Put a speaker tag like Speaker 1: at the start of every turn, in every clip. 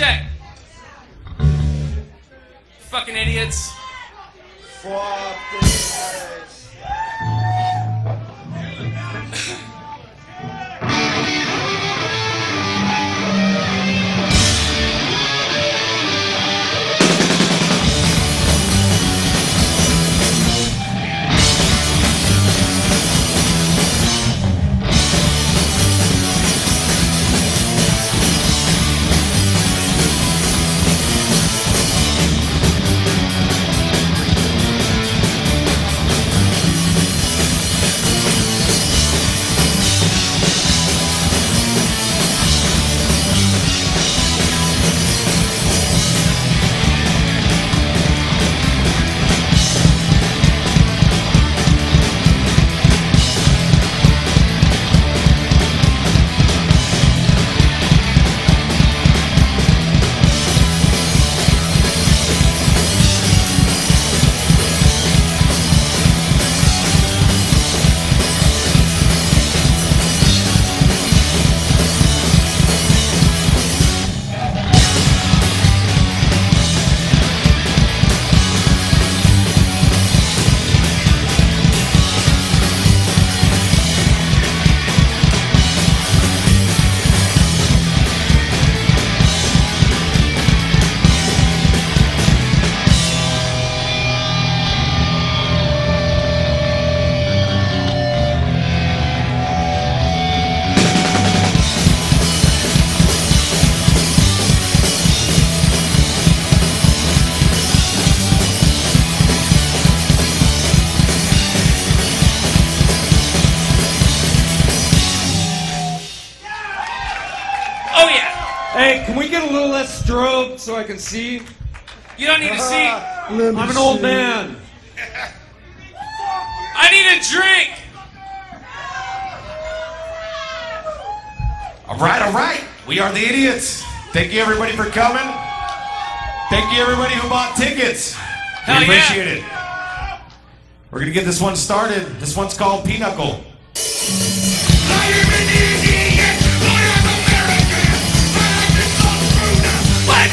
Speaker 1: check. Fucking idiots.
Speaker 2: So I can see?
Speaker 1: You don't need to see.
Speaker 2: Ah, I'm an old man.
Speaker 1: I need a drink.
Speaker 3: All right, all right. We are the idiots. Thank you, everybody, for coming. Thank you, everybody who bought tickets.
Speaker 1: Hell
Speaker 3: we
Speaker 1: yeah.
Speaker 3: appreciate it. We're gonna get this one started. This one's called Pinochle.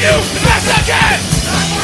Speaker 1: I do the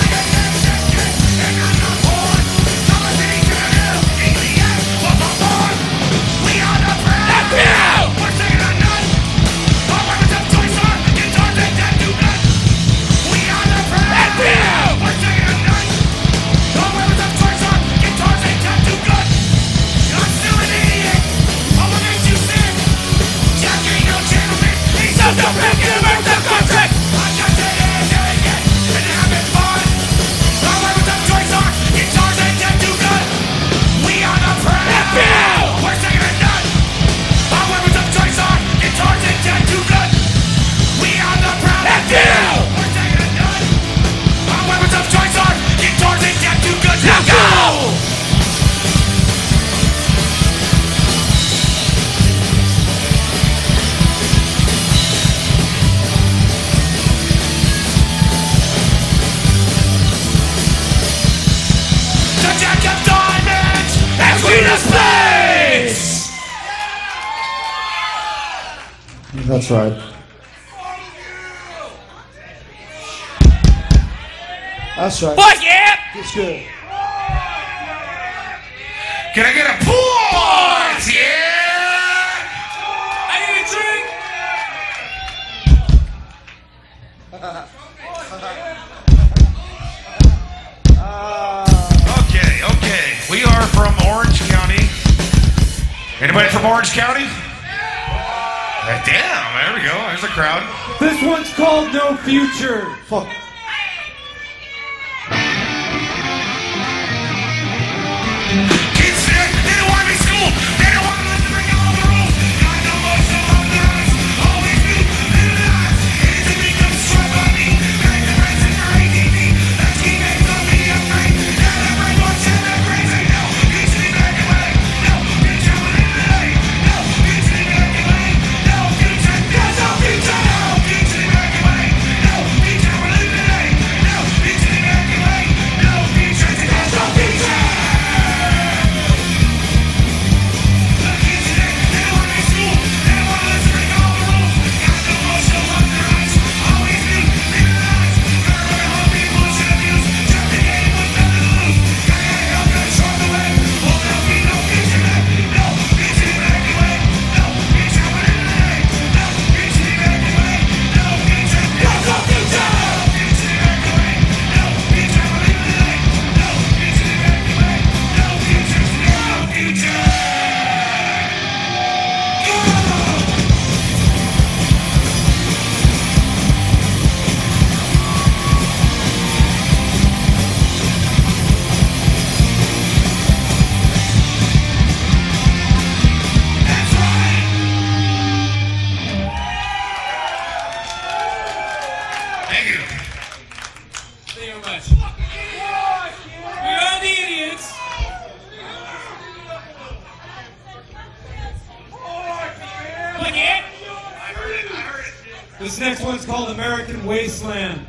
Speaker 4: That's right. That's right.
Speaker 1: Fuck yeah!
Speaker 4: It's good.
Speaker 3: Can I get a pause? Yeah!
Speaker 1: I need a drink!
Speaker 3: Okay, okay. We are from Orange County. Anybody from Orange County? Damn, there we go. There's a crowd.
Speaker 2: This one's called No Future.
Speaker 4: Fuck.
Speaker 5: again?
Speaker 4: This next one's called American Wasteland.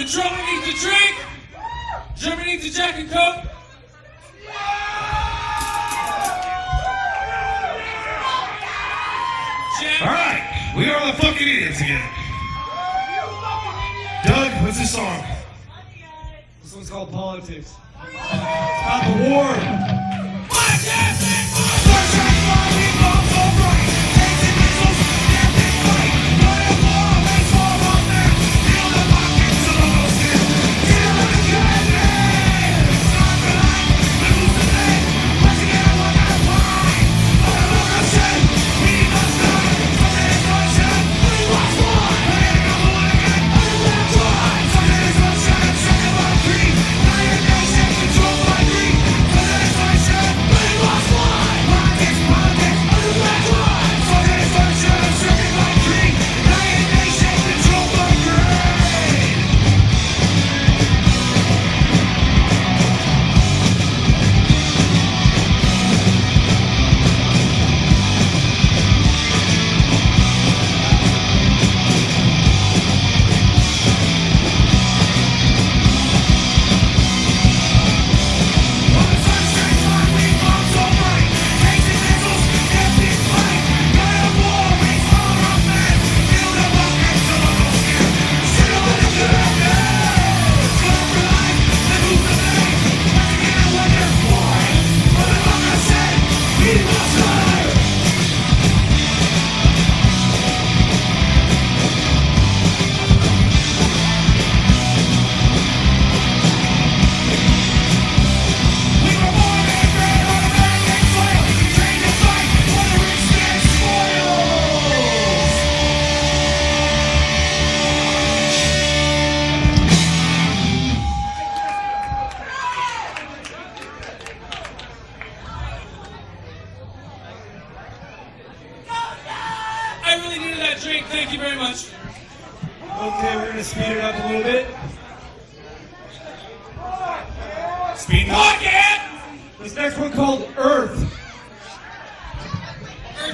Speaker 2: The
Speaker 5: needs a drink. Germany needs a Jack and Coke.
Speaker 2: All right, we are the fucking idiots again. Doug, what's this song?
Speaker 4: This one's called Politics. It's about the war.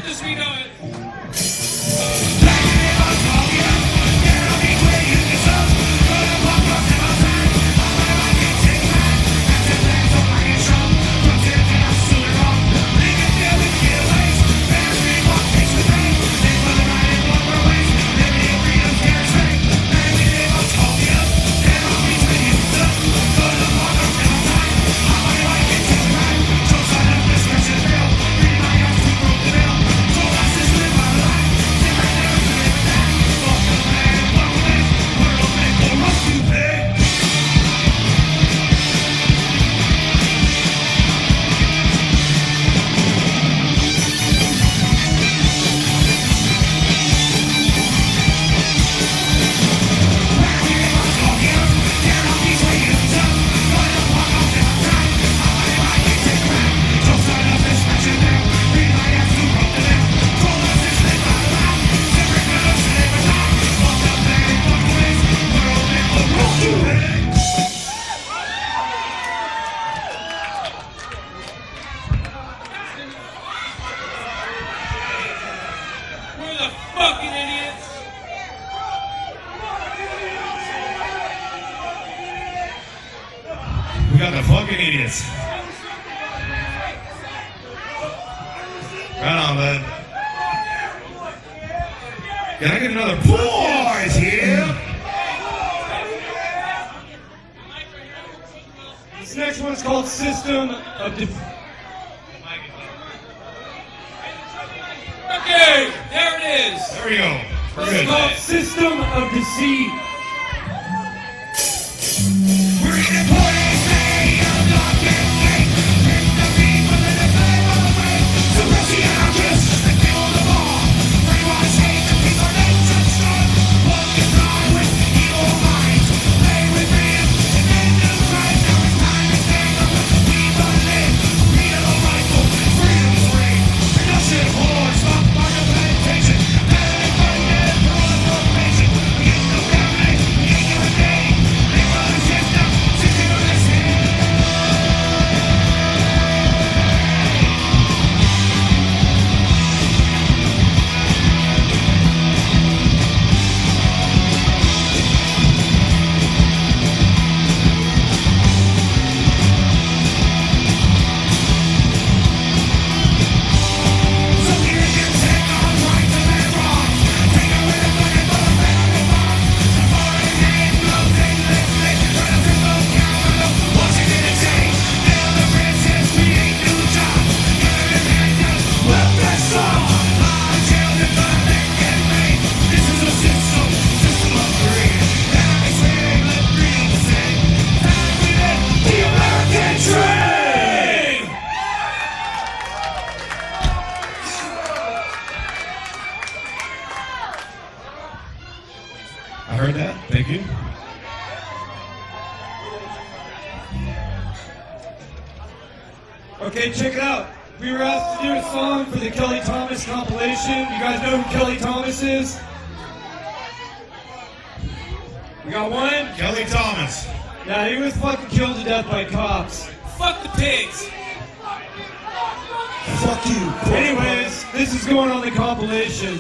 Speaker 5: as we know it. fucking idiots!
Speaker 2: We got the fucking idiots. Right on, bud. Can I get another boys oh, here?
Speaker 4: This next one's called System of
Speaker 2: Defense. You
Speaker 4: guys know who Kelly Thomas is? We got one?
Speaker 2: Kelly Thomas.
Speaker 4: Yeah, he was fucking killed to death by cops.
Speaker 5: Fuck the pigs.
Speaker 6: Fuck you.
Speaker 4: Anyways, this is going on the compilation.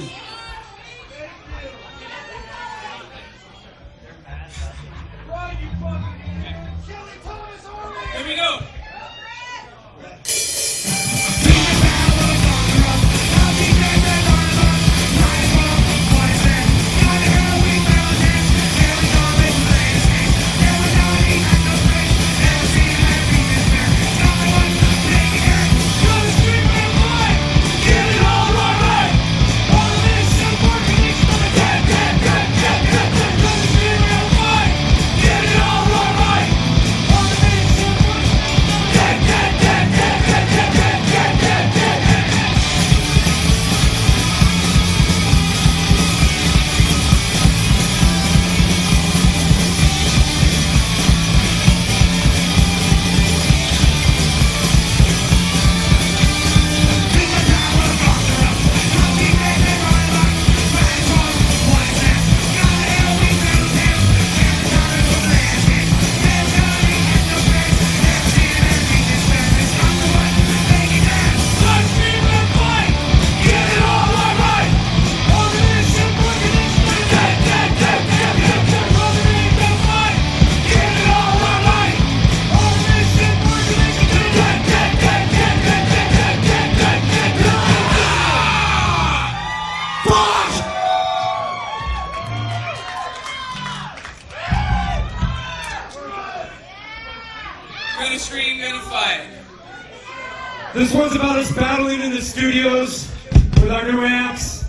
Speaker 4: with our new amps,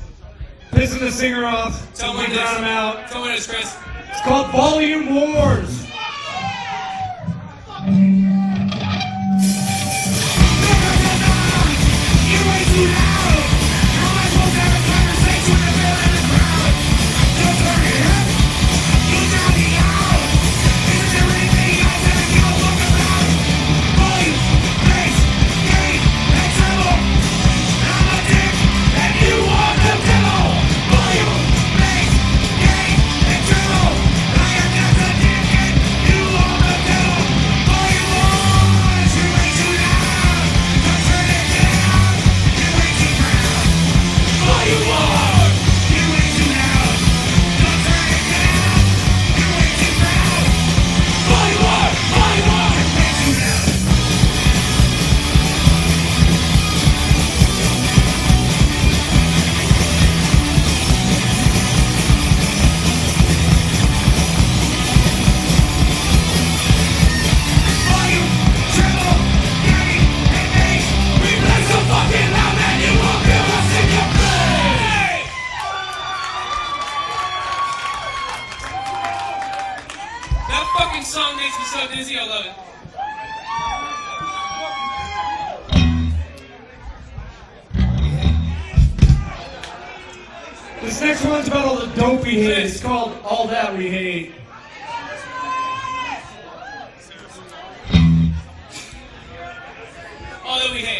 Speaker 4: pissing the singer off,
Speaker 5: someone
Speaker 4: down him out.
Speaker 5: Someone is Chris.
Speaker 4: It's called Volume Wars. so dizzy, I love it.
Speaker 2: This next one's about all the dope we hate. It's called All That We Hate. All That We Hate.